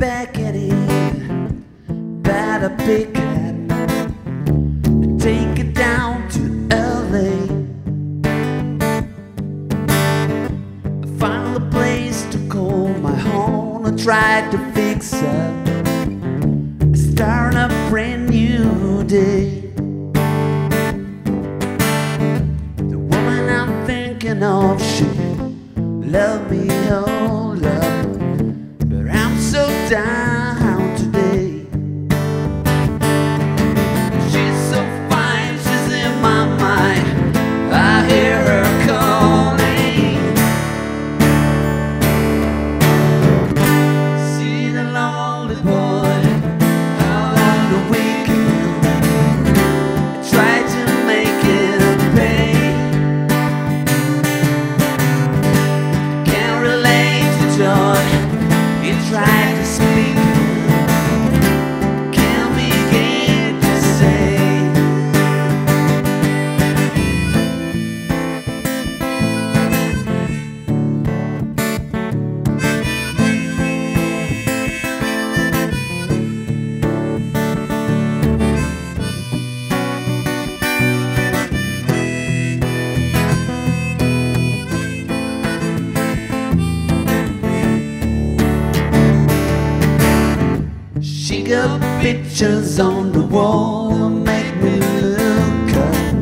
Back at it. Bought a big cab Take it down to LA I found a place to call my home. I tried to fix up. Start a brand new day. The woman I'm thinking of She love me, oh bigger pictures on the wall make me look up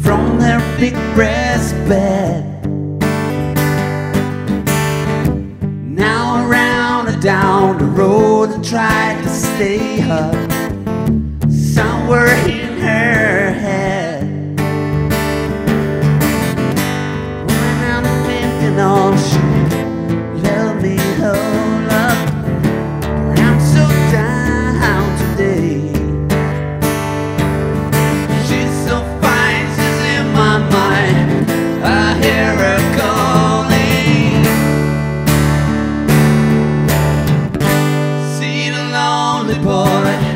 from their big brass bed. Now around and down the road, I tried to stay up somewhere in her boy.